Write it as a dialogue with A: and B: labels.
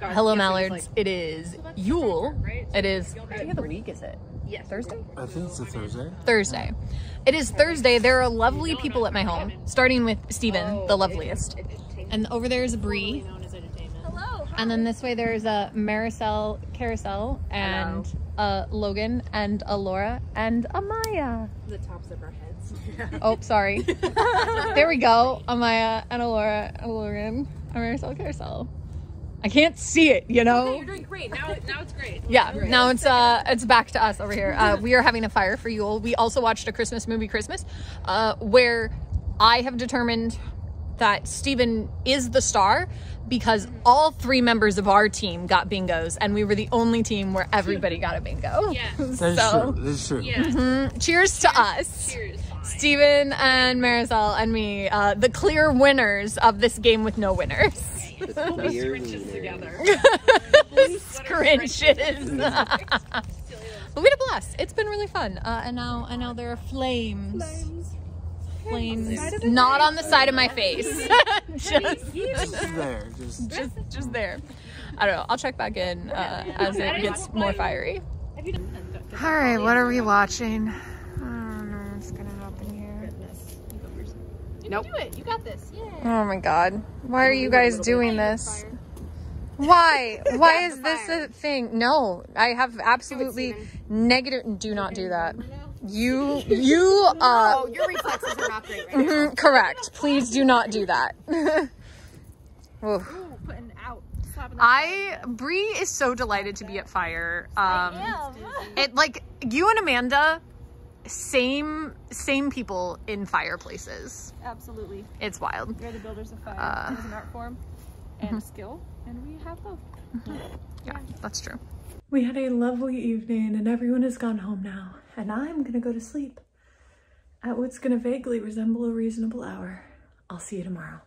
A: Hello, Mallards. It is Yule. It is. What day of the week is it?
B: Yes.
A: Thursday?
C: I think it's a Thursday.
A: Thursday. It is Thursday. There are lovely people at my home, starting with Steven, the loveliest. And over there is Bree.
B: Hello.
A: And then this way there's a Maricel Carousel and a Logan and a Laura and a Maya.
B: The tops of our heads.
A: Oh, sorry. there we go. Amaya and a Laura, a Logan, a Maricel Carousel. I can't see it, you know?
B: You're doing great. Now, now it's great.
A: Yeah, now it's uh it's back to us over here. Uh, we are having a fire for Yule. We also watched a Christmas movie, Christmas, uh, where I have determined that Steven is the star because all three members of our team got bingos, and we were the only team where everybody got a bingo.
B: Yeah.
C: That is
A: So-
C: true. That is true.
B: Yeah.
A: Mm, cheers to us.
B: Cheers.
A: Steven and Marisol and me, uh, the clear winners of this game with no winners.
B: Scrunches together.
A: Scrinches. but we had a blast. It's been really fun. Uh, and now, and now there are flames. Flames. Not on the side of my face. just,
C: Just there. Just
A: just, just there. I don't know. I'll check back in uh, as it gets more fiery. All right, what are we watching? I don't know what's gonna happen here.
B: Nope. Do it. You got this. Yeah.
A: Oh my god. Why are you guys doing this? Why? Why is this a thing? No, I have absolutely negative. Do not do that. You, you, uh,
B: Oh, your reflexes are not great right now.
A: mhm, correct. Please do not do that.
B: Ooh, putting out.
A: I, Bree is so delighted to be at Fire. Um, it like you and Amanda, same, same people in fireplaces.
B: Absolutely.
A: It's wild.
B: We're the builders of fire.
A: Uh,
B: it is an art form and a skill, and we have both.
A: Yeah, that's true.
D: We had a lovely evening and everyone has gone home now, and I'm gonna go to sleep at what's gonna vaguely resemble a reasonable hour. I'll see you tomorrow.